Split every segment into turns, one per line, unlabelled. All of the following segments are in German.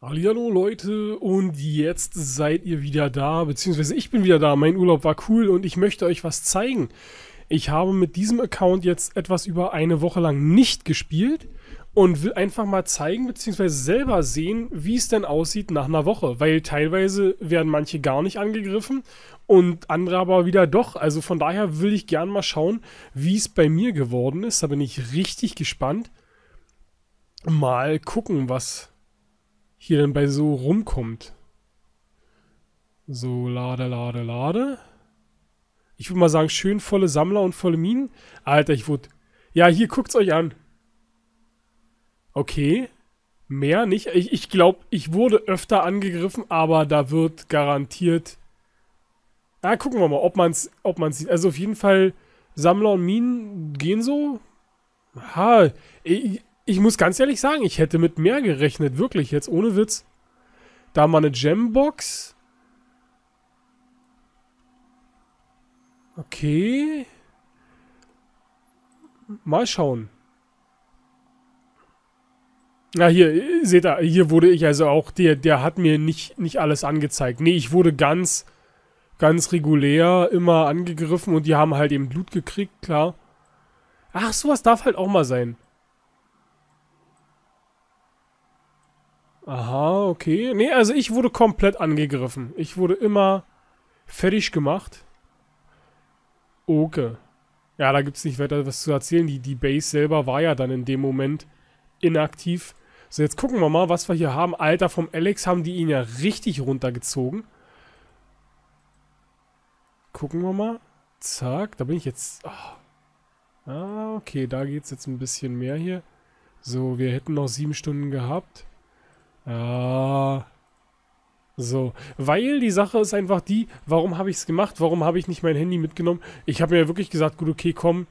Hallo Leute und jetzt seid ihr wieder da, beziehungsweise ich bin wieder da. Mein Urlaub war cool und ich möchte euch was zeigen. Ich habe mit diesem Account jetzt etwas über eine Woche lang nicht gespielt und will einfach mal zeigen, beziehungsweise selber sehen, wie es denn aussieht nach einer Woche. Weil teilweise werden manche gar nicht angegriffen und andere aber wieder doch. Also von daher will ich gern mal schauen, wie es bei mir geworden ist. Da bin ich richtig gespannt. Mal gucken, was hier denn bei so rumkommt. So, lade, lade, lade. Ich würde mal sagen, schön volle Sammler und volle Minen. Alter, ich wurde... Ja, hier, guckt's euch an. Okay. Mehr nicht. Ich, ich glaube, ich wurde öfter angegriffen, aber da wird garantiert... Na, gucken wir mal, ob man es ob man's sieht. Also auf jeden Fall, Sammler und Minen gehen so. Ha, ich, ich muss ganz ehrlich sagen, ich hätte mit mehr gerechnet. Wirklich, jetzt ohne Witz. Da mal eine Gembox. Okay. Mal schauen. Na hier, seht ihr, hier wurde ich also auch, der, der hat mir nicht, nicht alles angezeigt. Nee, ich wurde ganz, ganz regulär immer angegriffen und die haben halt eben Blut gekriegt, klar. Ach, sowas darf halt auch mal sein. Aha, okay. Nee, also ich wurde komplett angegriffen. Ich wurde immer fertig gemacht. Okay. Ja, da gibt es nicht weiter was zu erzählen. Die, die Base selber war ja dann in dem Moment inaktiv. So, jetzt gucken wir mal, was wir hier haben. Alter, vom Alex haben die ihn ja richtig runtergezogen. Gucken wir mal. Zack, da bin ich jetzt... Oh. Ah, okay, da geht es jetzt ein bisschen mehr hier. So, wir hätten noch sieben Stunden gehabt. Ja. So, weil die Sache ist einfach die, warum habe ich es gemacht? Warum habe ich nicht mein Handy mitgenommen? Ich habe mir ja wirklich gesagt, gut, okay, komm,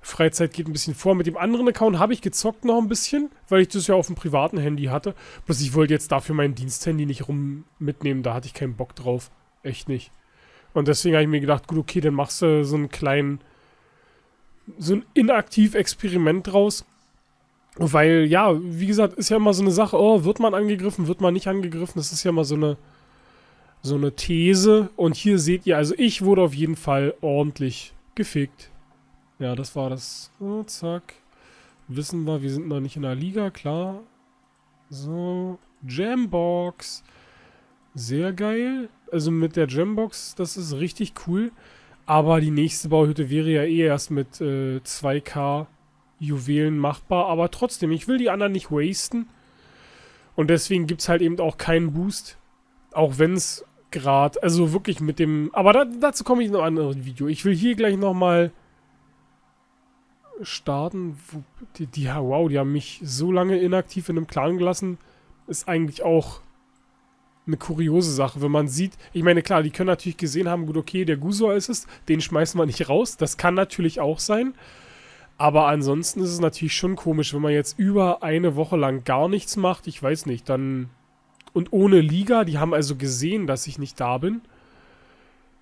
Freizeit geht ein bisschen vor. Mit dem anderen Account habe ich gezockt noch ein bisschen, weil ich das ja auf dem privaten Handy hatte. Bloß ich wollte jetzt dafür mein Diensthandy nicht rum mitnehmen, da hatte ich keinen Bock drauf. Echt nicht. Und deswegen habe ich mir gedacht, gut, okay, dann machst du so einen kleinen, so ein inaktiv Experiment draus. Weil, ja, wie gesagt, ist ja immer so eine Sache, oh, wird man angegriffen, wird man nicht angegriffen? Das ist ja mal so eine, so eine These. Und hier seht ihr, also ich wurde auf jeden Fall ordentlich gefickt. Ja, das war das. So, zack. Wissen wir, wir sind noch nicht in der Liga, klar. So, Jambox. Sehr geil. Also mit der Jambox, das ist richtig cool. Aber die nächste Bauhütte wäre ja eh erst mit äh, 2K Juwelen machbar. Aber trotzdem, ich will die anderen nicht wasten. Und deswegen gibt es halt eben auch keinen Boost. Auch wenn es gerade, also wirklich mit dem... Aber da, dazu komme ich in einem anderen Video. Ich will hier gleich nochmal starten. Die, die, wow, die haben mich so lange inaktiv in einem Clan gelassen. Ist eigentlich auch eine kuriose Sache, wenn man sieht, ich meine, klar, die können natürlich gesehen haben, gut, okay, der Gusor ist es, den schmeißen wir nicht raus. Das kann natürlich auch sein. Aber ansonsten ist es natürlich schon komisch, wenn man jetzt über eine Woche lang gar nichts macht. Ich weiß nicht, dann. Und ohne Liga, die haben also gesehen, dass ich nicht da bin.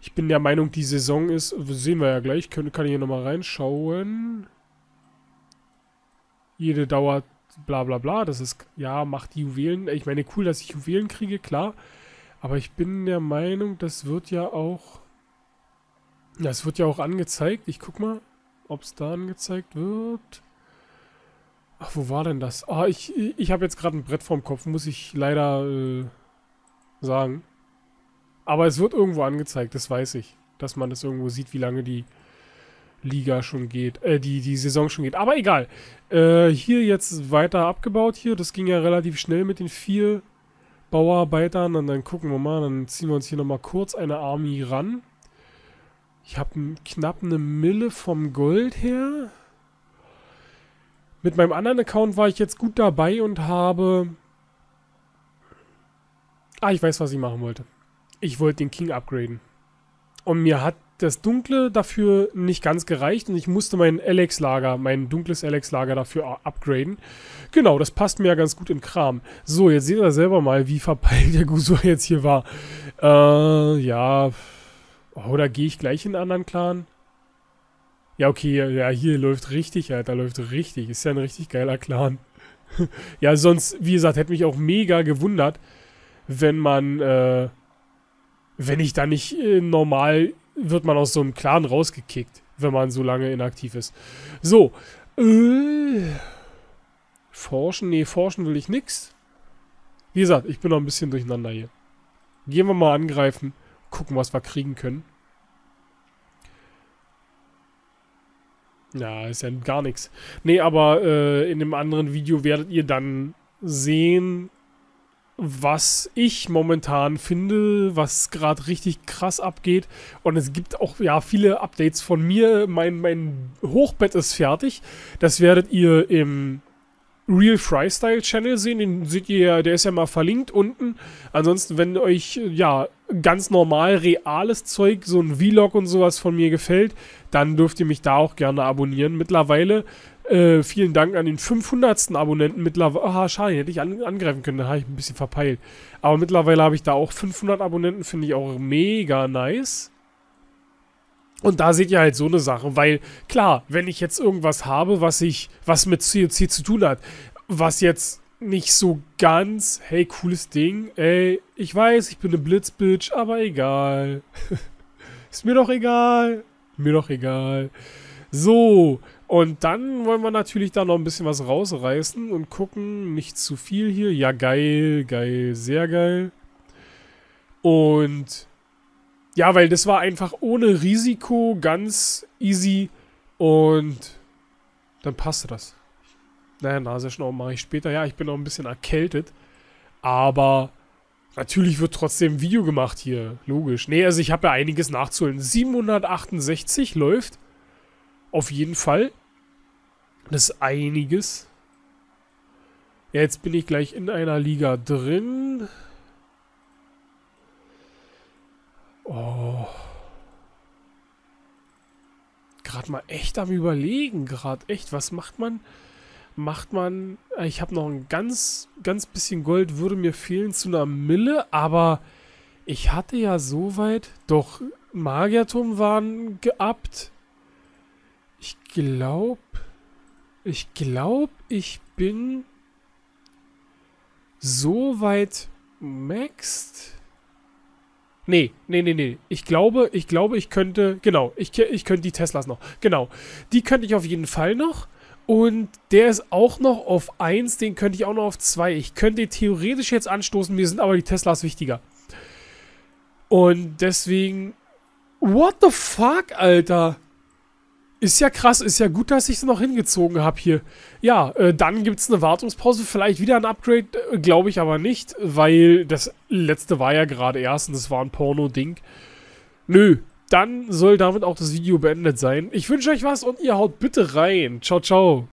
Ich bin der Meinung, die Saison ist, sehen wir ja gleich, kann ich hier nochmal reinschauen. Jede dauert bla bla bla. Das ist, ja, macht die Juwelen. Ich meine, cool, dass ich Juwelen kriege, klar. Aber ich bin der Meinung, das wird ja auch. Das wird ja auch angezeigt. Ich guck mal, ob es da angezeigt wird. Ach, wo war denn das? Ah, ich, ich habe jetzt gerade ein Brett vorm Kopf, muss ich leider äh, sagen. Aber es wird irgendwo angezeigt, das weiß ich. Dass man das irgendwo sieht, wie lange die Liga schon geht, äh, die, die Saison schon geht. Aber egal. Äh, hier jetzt weiter abgebaut hier. Das ging ja relativ schnell mit den vier Bauarbeitern. Und dann gucken wir mal, dann ziehen wir uns hier nochmal kurz eine Army ran. Ich habe knapp eine Mille vom Gold her. Mit meinem anderen Account war ich jetzt gut dabei und habe... Ah, ich weiß, was ich machen wollte. Ich wollte den King upgraden. Und mir hat das Dunkle dafür nicht ganz gereicht und ich musste mein Alex-Lager, mein dunkles Alex-Lager dafür upgraden. Genau, das passt mir ja ganz gut in Kram. So, jetzt seht ihr selber mal, wie verpeilt der Gusur jetzt hier war. Äh, ja. Oder gehe ich gleich in einen anderen Clan? Ja, okay, ja, hier läuft richtig, Alter, läuft richtig. Ist ja ein richtig geiler Clan. ja, sonst, wie gesagt, hätte mich auch mega gewundert, wenn man, äh, wenn ich da nicht äh, normal, wird man aus so einem Clan rausgekickt, wenn man so lange inaktiv ist. So, äh, forschen, nee, forschen will ich nix. Wie gesagt, ich bin noch ein bisschen durcheinander hier. Gehen wir mal angreifen, gucken, was wir kriegen können. Ja, ist ja gar nichts. Nee, aber äh, in dem anderen Video werdet ihr dann sehen, was ich momentan finde, was gerade richtig krass abgeht. Und es gibt auch ja viele Updates von mir. Mein, mein Hochbett ist fertig. Das werdet ihr im Real Freestyle Channel sehen. Den seht ihr, der ist ja mal verlinkt unten. Ansonsten, wenn euch ja ganz normal reales Zeug, so ein Vlog und sowas von mir gefällt, dann dürft ihr mich da auch gerne abonnieren. Mittlerweile äh, vielen Dank an den 500. Abonnenten. Mittlerweile, aha, schade, hätte ich an, angreifen können, da habe ich ein bisschen verpeilt. Aber mittlerweile habe ich da auch 500 Abonnenten, finde ich auch mega nice. Und da seht ihr halt so eine Sache, weil klar, wenn ich jetzt irgendwas habe, was ich, was mit COC zu tun hat, was jetzt nicht so ganz, hey, cooles Ding, ey, ich weiß, ich bin eine Blitzbitch, aber egal. Ist mir doch egal. Mir doch egal. So, und dann wollen wir natürlich da noch ein bisschen was rausreißen und gucken, nicht zu viel hier. Ja, geil, geil, sehr geil. Und ja, weil das war einfach ohne Risiko ganz easy und dann passte das. Naja, Nasenschnau mache ich später. Ja, ich bin noch ein bisschen erkältet. Aber natürlich wird trotzdem Video gemacht hier. Logisch. Nee, also ich habe ja einiges nachzuholen. 768 läuft. Auf jeden Fall. Das ist einiges. Ja, jetzt bin ich gleich in einer Liga drin. Oh. Gerade mal echt am überlegen. Gerade echt, was macht man? Macht man... Ich habe noch ein ganz, ganz bisschen Gold, würde mir fehlen zu einer Mille, aber ich hatte ja soweit... Doch, Magierturm waren geabt. Ich glaube... Ich glaube, ich bin so weit maxed. Nee, nee, nee, nee. Ich glaube, ich glaube, ich könnte, genau, ich, ich könnte die Teslas noch. Genau. Die könnte ich auf jeden Fall noch. Und der ist auch noch auf 1, den könnte ich auch noch auf 2. Ich könnte theoretisch jetzt anstoßen, mir sind aber die Teslas wichtiger. Und deswegen. What the fuck, Alter? Ist ja krass, ist ja gut, dass ich es noch hingezogen habe hier. Ja, äh, dann gibt es eine Wartungspause, vielleicht wieder ein Upgrade, äh, glaube ich aber nicht, weil das letzte war ja gerade erst und das war ein Porno-Ding. Nö, dann soll damit auch das Video beendet sein. Ich wünsche euch was und ihr haut bitte rein. Ciao, ciao.